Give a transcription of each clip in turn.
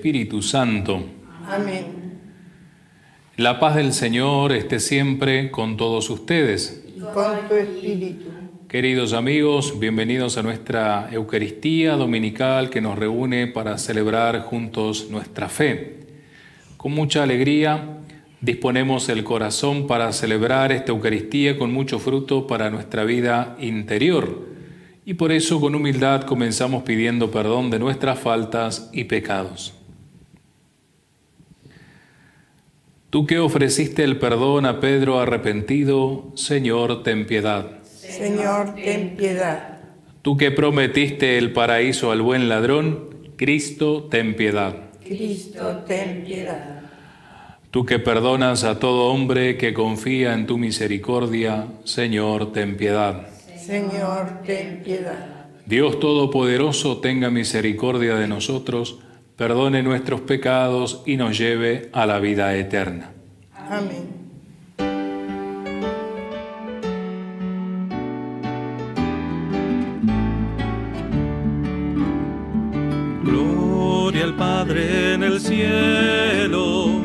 Espíritu Santo. Amén. La paz del Señor esté siempre con todos ustedes. Y con tu espíritu. Queridos amigos, bienvenidos a nuestra Eucaristía Dominical que nos reúne para celebrar juntos nuestra fe. Con mucha alegría disponemos el corazón para celebrar esta Eucaristía con mucho fruto para nuestra vida interior y por eso con humildad comenzamos pidiendo perdón de nuestras faltas y pecados. Tú que ofreciste el perdón a Pedro arrepentido, Señor, ten piedad. Señor, ten piedad. Tú que prometiste el paraíso al buen ladrón, Cristo, ten piedad. Cristo, ten piedad. Tú que perdonas a todo hombre que confía en tu misericordia, Señor, ten piedad. Señor, ten piedad. Dios Todopoderoso tenga misericordia de nosotros, perdone nuestros pecados y nos lleve a la vida eterna. Amén. Gloria al Padre en el cielo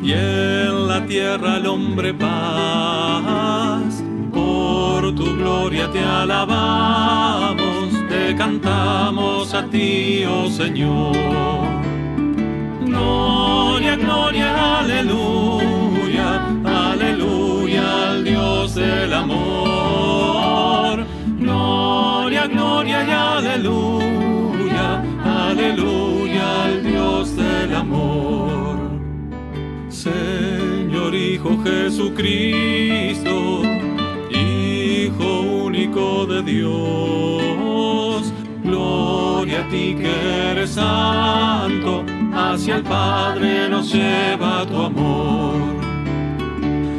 y en la tierra al hombre paz. Por tu gloria te alabamos, te cantamos a ti, oh Señor. Gloria, gloria, aleluya, aleluya al Dios del amor. Gloria, gloria y aleluya, aleluya al Dios del amor. Señor Hijo Jesucristo, Hijo único de Dios, gloria a ti que eres santo, hacia el Padre nos lleva tu amor.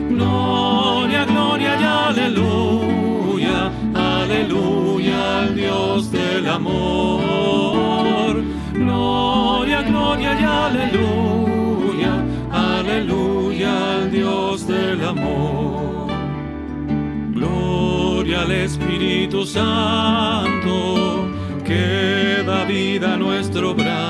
Gloria, gloria y aleluya, aleluya al Dios del amor. Gloria, gloria y aleluya, aleluya al Dios del amor. Gloria al Espíritu Santo, que da vida a nuestro obrar.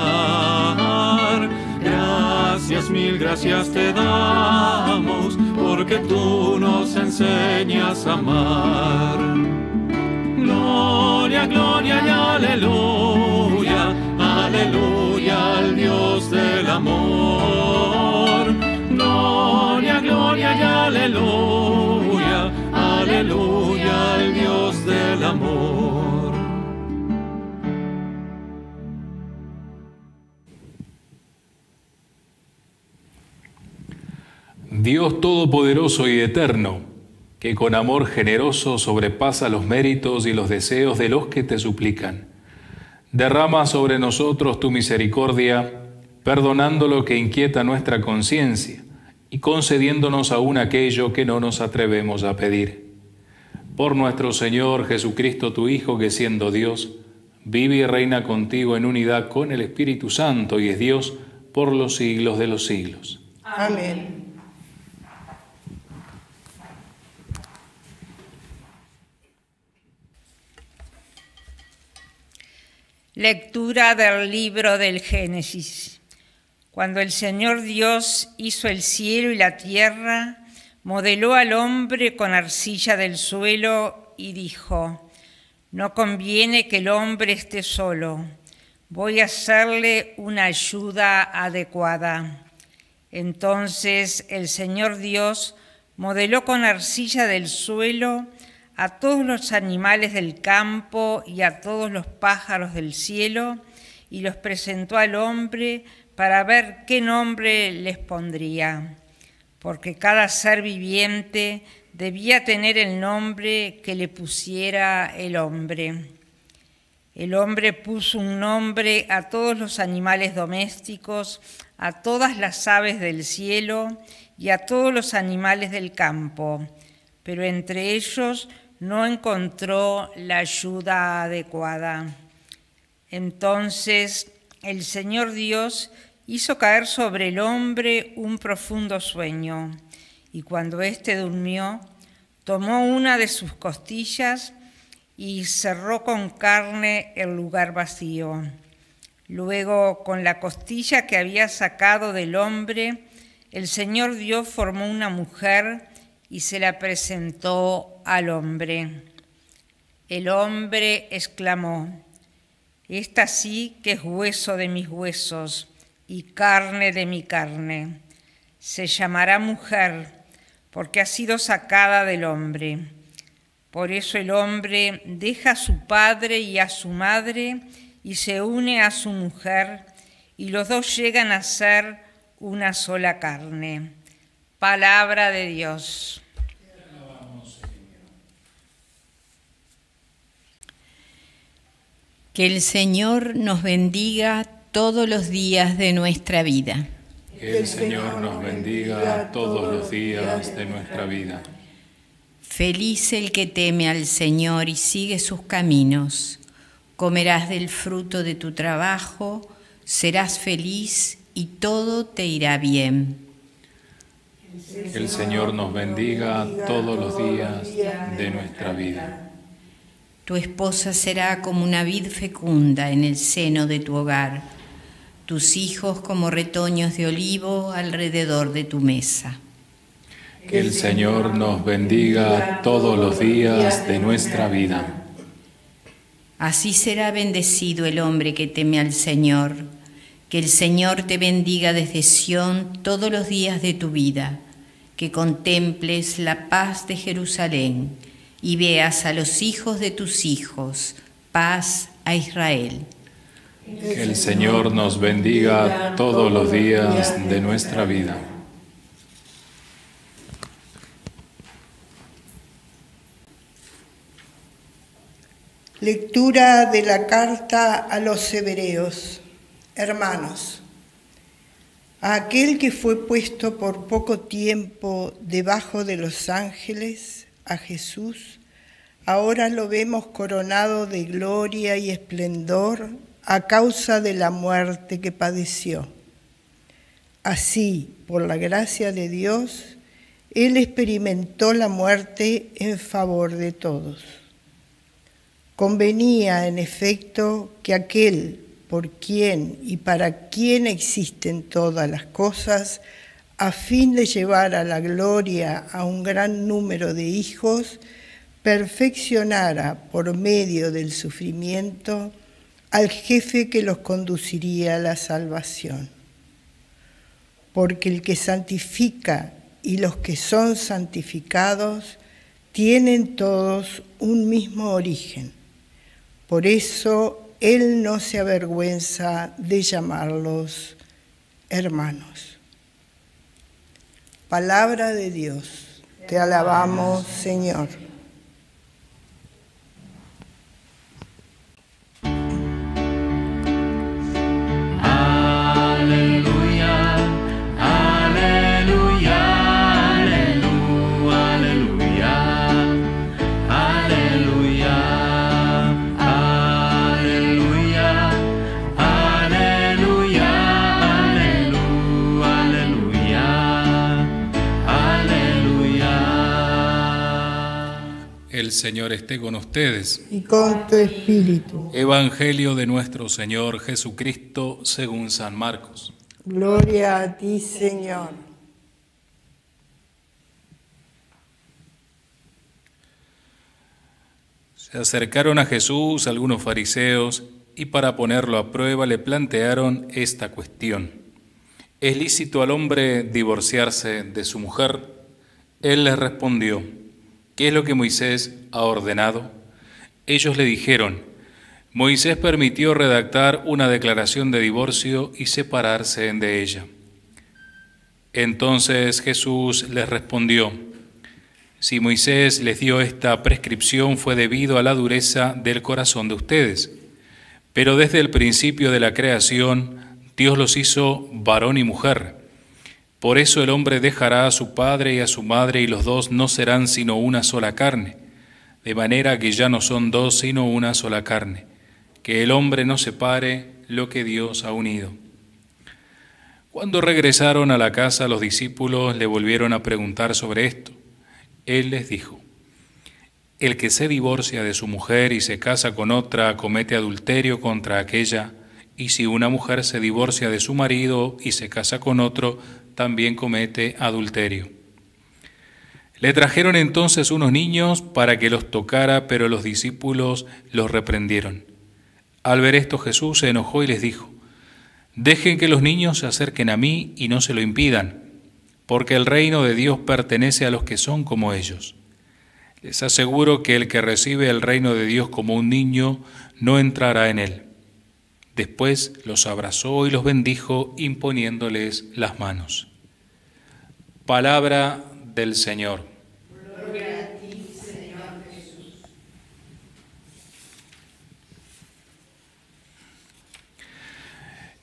Mil gracias te damos, porque tú nos enseñas a amar. Gloria, gloria y aleluya, aleluya al Dios del amor. Gloria, gloria y aleluya, aleluya Dios Todopoderoso y Eterno, que con amor generoso sobrepasa los méritos y los deseos de los que te suplican, derrama sobre nosotros tu misericordia, perdonando lo que inquieta nuestra conciencia y concediéndonos aún aquello que no nos atrevemos a pedir. Por nuestro Señor Jesucristo, tu Hijo, que siendo Dios, vive y reina contigo en unidad con el Espíritu Santo y es Dios por los siglos de los siglos. Amén. Lectura del libro del Génesis. Cuando el Señor Dios hizo el cielo y la tierra, modeló al hombre con arcilla del suelo y dijo, no conviene que el hombre esté solo, voy a hacerle una ayuda adecuada. Entonces el Señor Dios modeló con arcilla del suelo a todos los animales del campo y a todos los pájaros del cielo, y los presentó al hombre para ver qué nombre les pondría, porque cada ser viviente debía tener el nombre que le pusiera el hombre. El hombre puso un nombre a todos los animales domésticos, a todas las aves del cielo y a todos los animales del campo, pero entre ellos no encontró la ayuda adecuada. Entonces el Señor Dios hizo caer sobre el hombre un profundo sueño, y cuando éste durmió, tomó una de sus costillas y cerró con carne el lugar vacío. Luego, con la costilla que había sacado del hombre, el Señor Dios formó una mujer y se la presentó al hombre. El hombre exclamó, Esta sí que es hueso de mis huesos y carne de mi carne. Se llamará mujer porque ha sido sacada del hombre. Por eso el hombre deja a su padre y a su madre y se une a su mujer y los dos llegan a ser una sola carne. Palabra de Dios. Que el Señor nos bendiga todos los días de nuestra vida. Que el Señor nos bendiga todos los días de nuestra vida. Feliz el que teme al Señor y sigue sus caminos. Comerás del fruto de tu trabajo, serás feliz y todo te irá bien. Que el Señor nos bendiga todos los días de nuestra vida. Tu esposa será como una vid fecunda en el seno de tu hogar, tus hijos como retoños de olivo alrededor de tu mesa. Que el Señor nos bendiga todos los días de nuestra vida. Así será bendecido el hombre que teme al Señor. Que el Señor te bendiga desde Sión todos los días de tu vida. Que contemples la paz de Jerusalén y veas a los hijos de tus hijos. Paz a Israel. Que el Señor nos bendiga todos los días de nuestra vida. Lectura de la carta a los hebreos. Hermanos, a aquel que fue puesto por poco tiempo debajo de los ángeles, a Jesús, ahora lo vemos coronado de gloria y esplendor a causa de la muerte que padeció. Así, por la gracia de Dios, Él experimentó la muerte en favor de todos. Convenía, en efecto, que aquel por quien y para quien existen todas las cosas, a fin de llevar a la gloria a un gran número de hijos, perfeccionara por medio del sufrimiento al jefe que los conduciría a la salvación. Porque el que santifica y los que son santificados tienen todos un mismo origen. Por eso Él no se avergüenza de llamarlos hermanos. Palabra de Dios. Te alabamos, Señor. Señor esté con ustedes. Y con tu espíritu. Evangelio de nuestro Señor Jesucristo según San Marcos. Gloria a ti, Señor. Se acercaron a Jesús algunos fariseos y para ponerlo a prueba le plantearon esta cuestión. ¿Es lícito al hombre divorciarse de su mujer? Él les respondió, ¿qué es lo que Moisés ha ordenado? Ellos le dijeron, Moisés permitió redactar una declaración de divorcio y separarse de ella. Entonces Jesús les respondió, si Moisés les dio esta prescripción fue debido a la dureza del corazón de ustedes. Pero desde el principio de la creación, Dios los hizo varón y mujer. Por eso el hombre dejará a su padre y a su madre y los dos no serán sino una sola carne. De manera que ya no son dos sino una sola carne. Que el hombre no separe lo que Dios ha unido. Cuando regresaron a la casa los discípulos le volvieron a preguntar sobre esto. Él les dijo, El que se divorcia de su mujer y se casa con otra comete adulterio contra aquella, y si una mujer se divorcia de su marido y se casa con otro, también comete adulterio. Le trajeron entonces unos niños para que los tocara, pero los discípulos los reprendieron. Al ver esto Jesús se enojó y les dijo, Dejen que los niños se acerquen a mí y no se lo impidan, porque el reino de Dios pertenece a los que son como ellos. Les aseguro que el que recibe el reino de Dios como un niño no entrará en él. Después los abrazó y los bendijo imponiéndoles las manos. Palabra del Señor.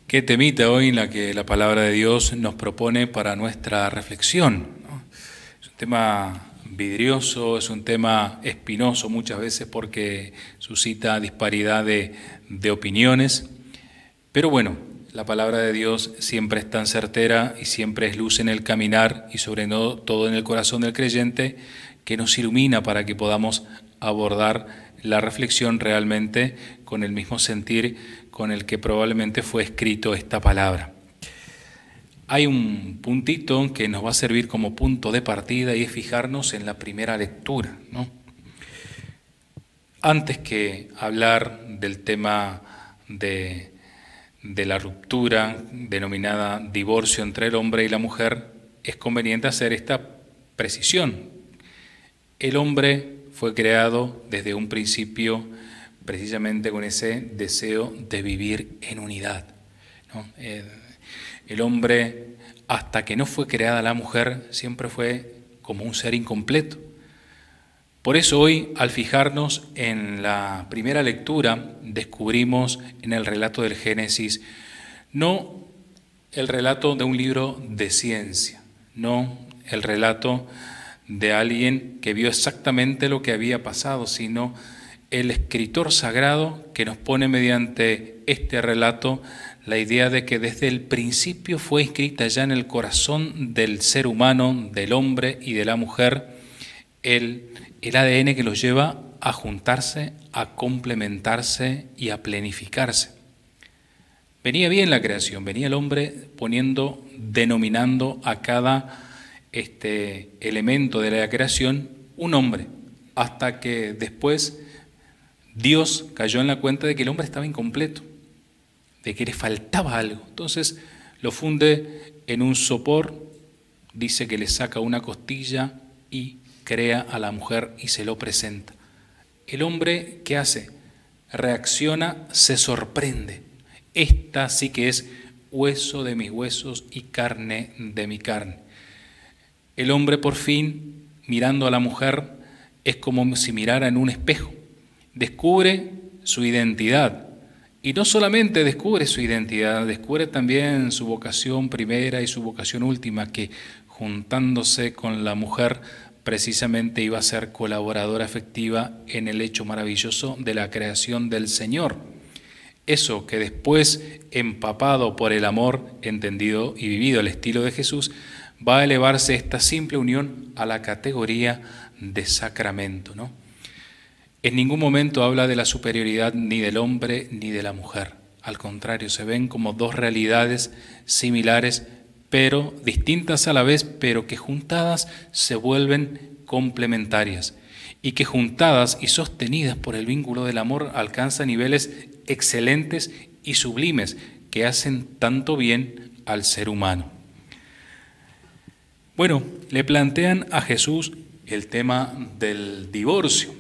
Qué temita hoy la que la palabra de Dios nos propone para nuestra reflexión. Es un tema vidrioso, es un tema espinoso muchas veces porque suscita disparidad de opiniones, pero bueno, la palabra de Dios siempre es tan certera y siempre es luz en el caminar y sobre todo en el corazón del creyente que nos ilumina para que podamos abordar la reflexión realmente con el mismo sentir con el que probablemente fue escrito esta palabra. Hay un puntito que nos va a servir como punto de partida y es fijarnos en la primera lectura. Antes que hablar del tema de, de la ruptura denominada divorcio entre el hombre y la mujer, es conveniente hacer esta precisión. El hombre fue creado desde un principio precisamente con ese deseo de vivir en unidad. El, hombre, hasta que no fue creada la mujer, siempre fue como un ser incompleto. Por eso hoy, al fijarnos en la primera lectura, descubrimos en el relato del Génesis no el relato de un libro de ciencia, no el relato de alguien que vio exactamente lo que había pasado, sino el escritor sagrado que nos pone mediante este relato la idea de que desde el principio fue escrita ya en el corazón del ser humano, del hombre y de la mujer, el, el ADN que los lleva a juntarse, a complementarse y a planificarse. Venía bien la creación, venía el hombre poniendo, denominando a cada este elemento de la creación un hombre, hasta que después Dios cayó en la cuenta de que el hombre estaba incompleto, de que le faltaba algo. Entonces lo funde en un sopor, dice que le saca una costilla y crea a la mujer y se lo presenta. El hombre, ¿qué hace? Reacciona, se sorprende. Esta sí que es hueso de mis huesos y carne de mi carne. El hombre por fin, mirando a la mujer, es como si mirara en un espejo descubre su identidad. Y no solamente descubre su identidad, descubre también su vocación primera y su vocación última, que juntándose con la mujer precisamente iba a ser colaboradora efectiva en el hecho maravilloso de la creación del Señor. Eso que después, empapado por el amor entendido y vivido al estilo de Jesús, va a elevarse esta simple unión a la categoría de sacramento, ¿no? En ningún momento habla de la superioridad ni del hombre ni de la mujer. Al contrario, se ven como dos realidades similares, pero distintas a la vez, pero que juntadas se vuelven complementarias y que juntadas y sostenidas por el vínculo del amor alcanzan niveles excelentes y sublimes que hacen tanto bien al ser humano. Bueno, le plantean a Jesús el tema del divorcio.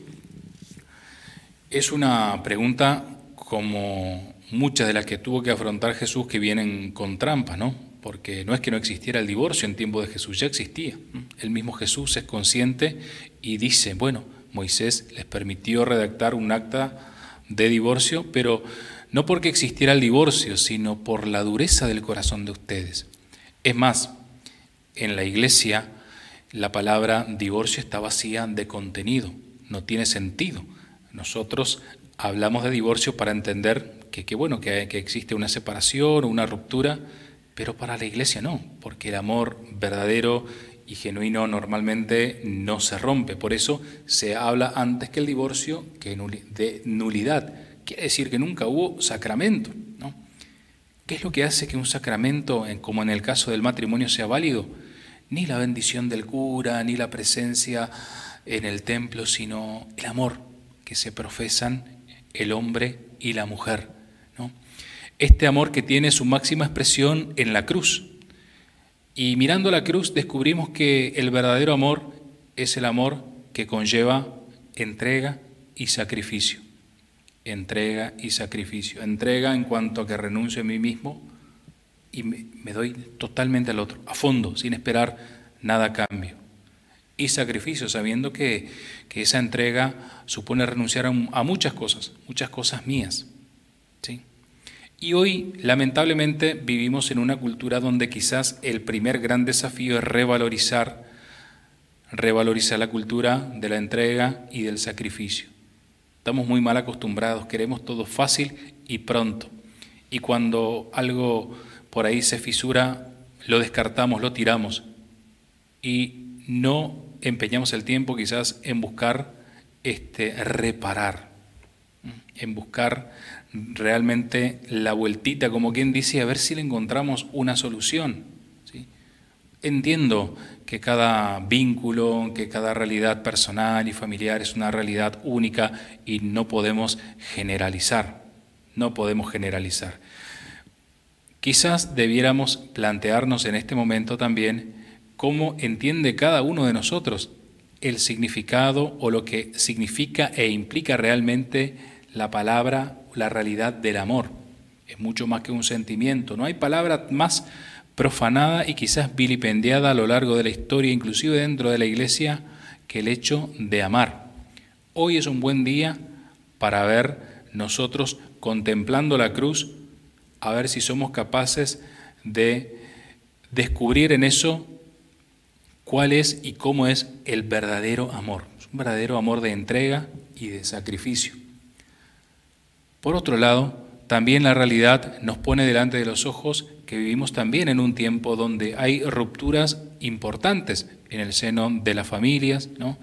Es una pregunta como muchas de las que tuvo que afrontar Jesús que vienen con trampa, ¿no? Porque no es que no existiera el divorcio en tiempo de Jesús, ya existía. El mismo Jesús es consciente y dice, bueno, Moisés les permitió redactar un acta de divorcio, pero no porque existiera el divorcio, sino por la dureza del corazón de ustedes. Es más, en la iglesia la palabra divorcio está vacía de contenido, no tiene sentido. Nosotros hablamos de divorcio para entender que, bueno, que, que existe una separación o una ruptura, pero para la iglesia no, porque el amor verdadero y genuino normalmente no se rompe. Por eso se habla antes que el divorcio que de nulidad. Quiere decir que nunca hubo sacramento. ¿no? ¿Qué es lo que hace que un sacramento, como en el caso del matrimonio, sea válido? Ni la bendición del cura, ni la presencia en el templo, sino el amor que se profesan el hombre y la mujer. Este amor que tiene su máxima expresión en la cruz, y mirando la cruz descubrimos que el verdadero amor es el amor que conlleva entrega y sacrificio. Entrega y sacrificio. Entrega en cuanto a que renuncio a mí mismo y me, doy totalmente al otro, a fondo, sin esperar nada a cambio. Y sacrificio, sabiendo que, esa entrega supone renunciar a muchas cosas, muchas cosas mías. Y hoy, lamentablemente, vivimos en una cultura donde quizás el primer gran desafío es revalorizar, revalorizar la cultura de la entrega y del sacrificio. Estamos muy mal acostumbrados, queremos todo fácil y pronto. Y cuando algo por ahí se fisura, lo descartamos, lo tiramos. Y no empeñamos el tiempo quizás en buscar este, reparar, en buscar realmente la vueltita, como quien dice, a ver si le encontramos una solución. Entiendo que cada vínculo, que cada realidad personal y familiar es una realidad única y no podemos generalizar, no podemos generalizar. Quizás debiéramos plantearnos en este momento también cómo entiende cada uno de nosotros el significado o lo que significa e implica realmente la palabra la realidad del amor. Es mucho más que un sentimiento. No hay palabra más profanada y quizás vilipendiada a lo largo de la historia, inclusive dentro de la iglesia, que el hecho de amar. Hoy es un buen día para ver nosotros contemplando la cruz, a ver si somos capaces de descubrir en eso cuál es y cómo es el verdadero amor. un verdadero amor de entrega y de sacrificio. Por otro lado, también la realidad nos pone delante de los ojos que vivimos también en un tiempo donde hay rupturas importantes en el seno de las familias, ¿no?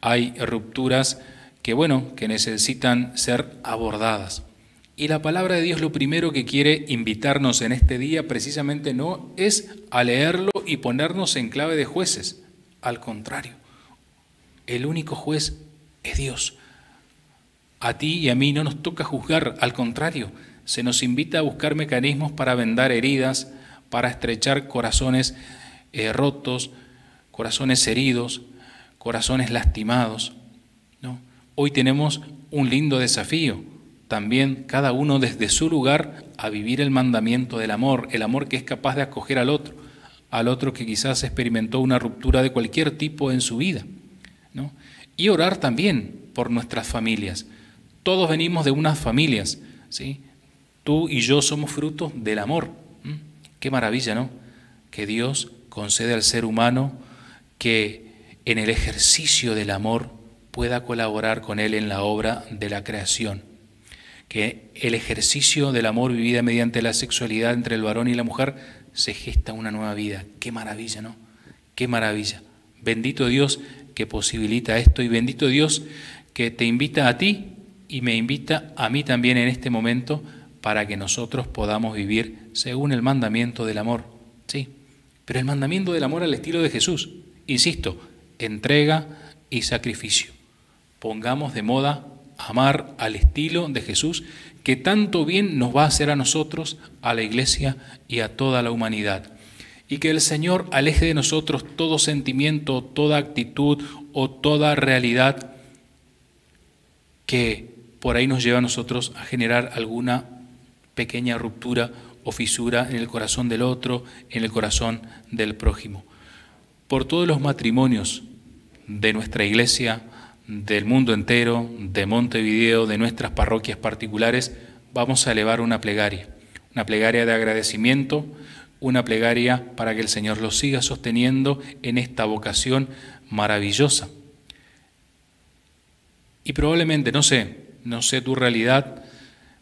Hay rupturas que bueno, que necesitan ser abordadas. Y la palabra de Dios lo primero que quiere invitarnos en este día precisamente no es a leerlo y ponernos en clave de jueces, al contrario. El único juez es Dios. A ti y a mí no nos toca juzgar, al contrario, se nos invita a buscar mecanismos para vendar heridas, para estrechar corazones eh, rotos, corazones heridos, corazones lastimados. ¿no? Hoy tenemos un lindo desafío, también cada uno desde su lugar a vivir el mandamiento del amor, el amor que es capaz de acoger al otro, al otro que quizás experimentó una ruptura de cualquier tipo en su vida. ¿no? Y orar también por nuestras familias todos venimos de unas familias, ¿sí? Tú y yo somos frutos del amor. Qué maravilla, ¿no? Que Dios concede al ser humano que en el ejercicio del amor pueda colaborar con Él en la obra de la creación. Que el ejercicio del amor vivida mediante la sexualidad entre el varón y la mujer se gesta una nueva vida. Qué maravilla, ¿no? Qué maravilla. Bendito Dios que posibilita esto y bendito Dios que te invita a ti y me invita a mí también en este momento para que nosotros podamos vivir según el mandamiento del amor. Sí, pero el mandamiento del amor al estilo de Jesús. Insisto, entrega y sacrificio. Pongamos de moda amar al estilo de Jesús que tanto bien nos va a hacer a nosotros, a la iglesia y a toda la humanidad. Y que el Señor aleje de nosotros todo sentimiento, toda actitud o toda realidad que por ahí nos lleva a nosotros a generar alguna pequeña ruptura o fisura en el corazón del otro, en el corazón del prójimo. Por todos los matrimonios de nuestra iglesia, del mundo entero, de Montevideo, de nuestras parroquias particulares, vamos a elevar una plegaria, una plegaria de agradecimiento, una plegaria para que el Señor los siga sosteniendo en esta vocación maravillosa. Y probablemente, no sé, no sé tu realidad,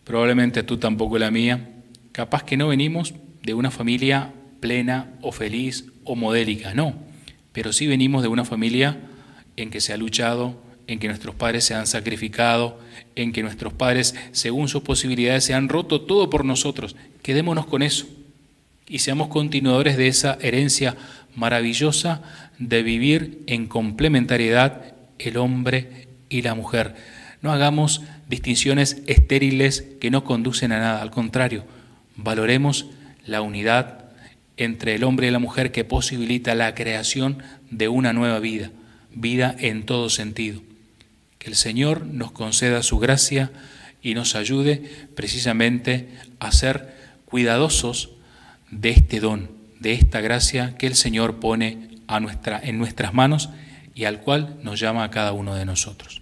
probablemente tú tampoco la mía, capaz que no venimos de una familia plena o feliz o modélica, no. pero sí venimos de una familia en que se ha luchado, en que nuestros padres se han sacrificado, en que nuestros padres, según sus posibilidades, se han roto todo por nosotros. Quedémonos con eso y seamos continuadores de esa herencia maravillosa de vivir en complementariedad el hombre y la mujer. No hagamos distinciones estériles que no conducen a nada, al contrario, valoremos la unidad entre el hombre y la mujer que posibilita la creación de una nueva vida, vida en todo sentido. Que el Señor nos conceda su gracia y nos ayude precisamente a ser cuidadosos de este don, de esta gracia que el Señor pone en nuestras manos y al cual nos llama a cada uno de nosotros.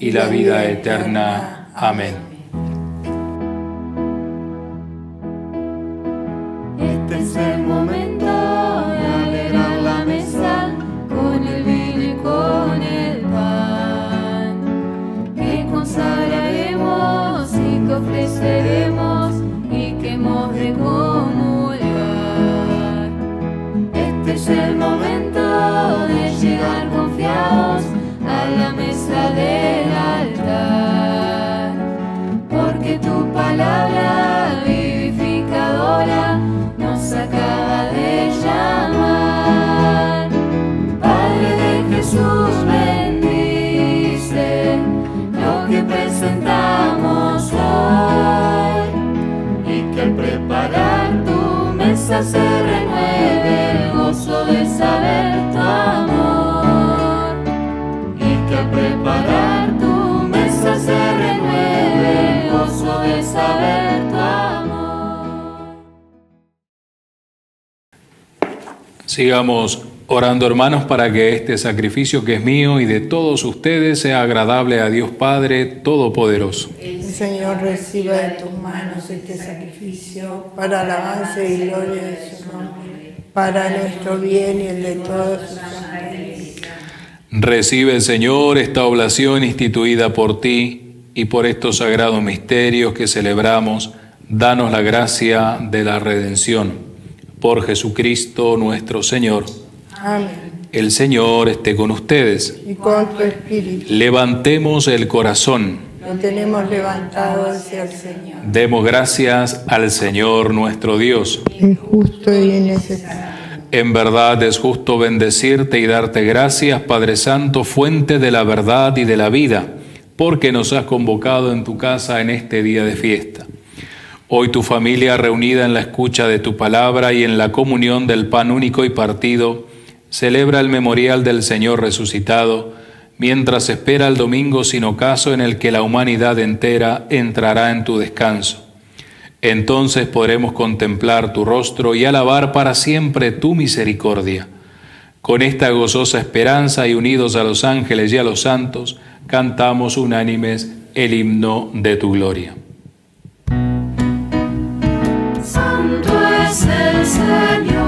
y la vida eterna. Amén. Preparar tu mesa se renueve el gozo de saber tu amor. Sigamos orando hermanos para que este sacrificio que es mío y de todos ustedes sea agradable a Dios Padre Todopoderoso. El Señor reciba de tus manos este sacrificio para alabanza y gloria de su nombre, para nuestro bien y el de todos sus ángeles. Recibe, Señor, esta oblación instituida por ti y por estos sagrados misterios que celebramos. Danos la gracia de la redención. Por Jesucristo nuestro Señor. Amén. El Señor esté con ustedes. Y con tu espíritu Levantemos el corazón. lo tenemos levantado hacia el Señor. Demos gracias al Señor nuestro Dios. Es justo y necesario. En verdad es justo bendecirte y darte gracias, Padre Santo, fuente de la verdad y de la vida, porque nos has convocado en tu casa en este día de fiesta. Hoy tu familia reunida en la escucha de tu palabra y en la comunión del pan único y partido, celebra el memorial del Señor resucitado, mientras espera el domingo sin ocaso en el que la humanidad entera entrará en tu descanso. Entonces podremos contemplar tu rostro y alabar para siempre tu misericordia. Con esta gozosa esperanza y unidos a los ángeles y a los santos, cantamos unánimes el himno de tu gloria. Santo es el Señor,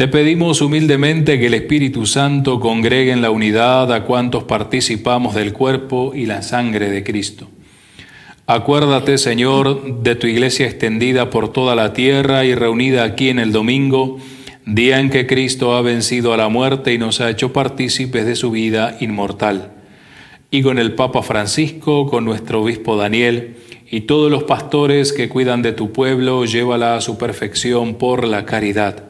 Te pedimos humildemente que el Espíritu Santo congregue en la unidad a cuantos participamos del cuerpo y la sangre de Cristo Acuérdate, Señor, de tu iglesia extendida por toda la tierra y reunida aquí en el domingo, día en que Cristo ha vencido a la muerte y nos ha hecho partícipes de su vida inmortal. Y con el Papa Francisco, con nuestro obispo Daniel y todos los pastores que cuidan de tu pueblo, llévala a su perfección por la caridad.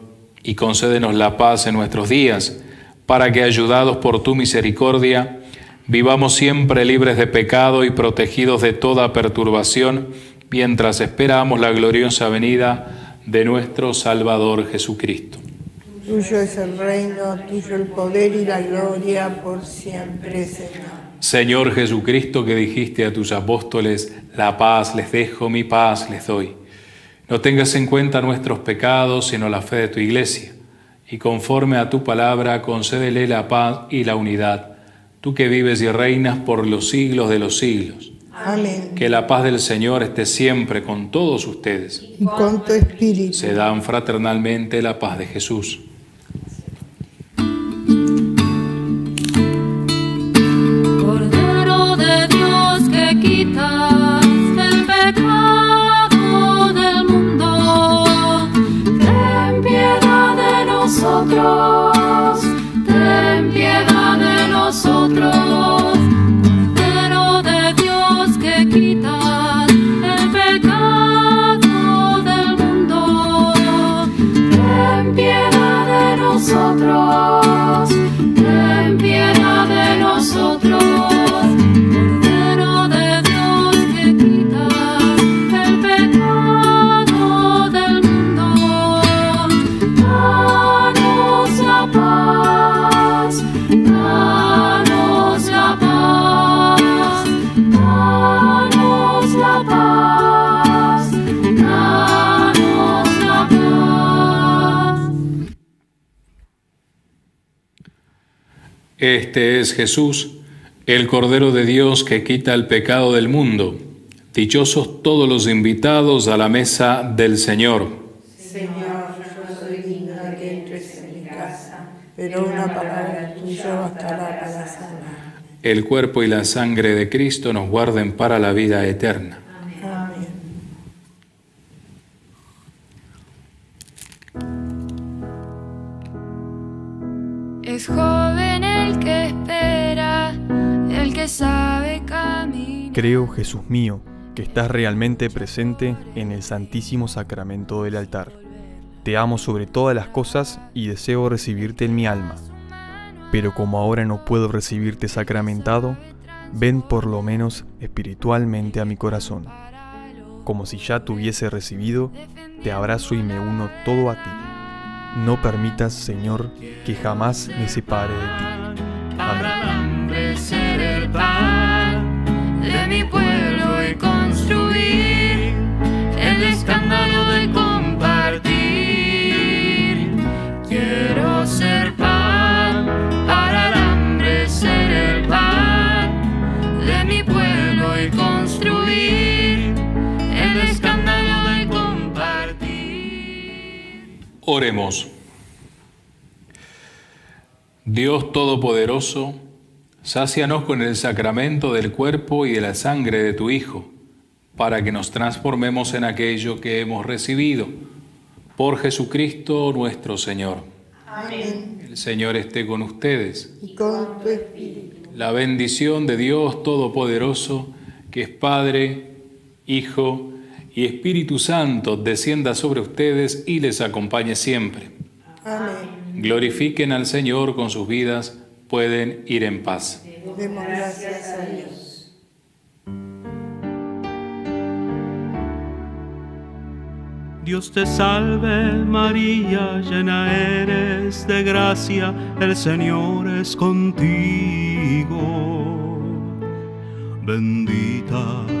y concédenos la paz en nuestros días, para que, ayudados por tu misericordia, Vivamos siempre libres de pecado y protegidos de toda perturbación, mientras esperamos la gloriosa venida de nuestro Salvador Jesucristo. Tuyo es el reino, tuyo el poder y la gloria por siempre, Señor. Señor Jesucristo, que dijiste a tus apóstoles, la paz les dejo, mi paz les doy. No tengas en cuenta nuestros pecados, sino la fe de tu iglesia, y conforme a tu palabra, concédele la paz y la unidad tú que vives y reinas por los siglos de los siglos. Amén. Que la paz del Señor esté siempre con todos ustedes. Y con tu espíritu. Se dan fraternalmente la paz de Jesús. Este es Jesús, el Cordero de Dios que quita el pecado del mundo. Dichosos todos los invitados a la mesa del Señor. Señor, yo soy digna de que entres en mi casa, pero una palabra tuya bastará para sanar. El cuerpo y la sangre de Cristo nos guarden para la vida eterna. Es joven el que espera, el que sabe caminar. Creo, Jesús mío, que estás realmente presente en el Santísimo Sacramento del altar. Te amo sobre todas las cosas y deseo recibirte en mi alma. Pero como ahora no puedo recibirte sacramentado, ven por lo menos espiritualmente a mi corazón. Como si ya te hubiese recibido, te abrazo y me uno todo a ti. No permitas, Señor, que jamás me separe de ti. Amén. el pan de mi pueblo y construir el escándalo de Oremos. Dios Todopoderoso, sácianos con el sacramento del cuerpo y de la sangre de tu Hijo, para que nos transformemos en aquello que hemos recibido. Por Jesucristo nuestro Señor. Amén. El Señor esté con ustedes. Y con tu espíritu. La bendición de Dios Todopoderoso, que es Padre, Hijo y Espíritu Santo, descienda sobre ustedes y les acompañe siempre. Amén. Glorifiquen al Señor con sus vidas, pueden ir en paz. Demos gracias a Dios. Dios te salve María, llena eres de gracia, el Señor es contigo. Bendita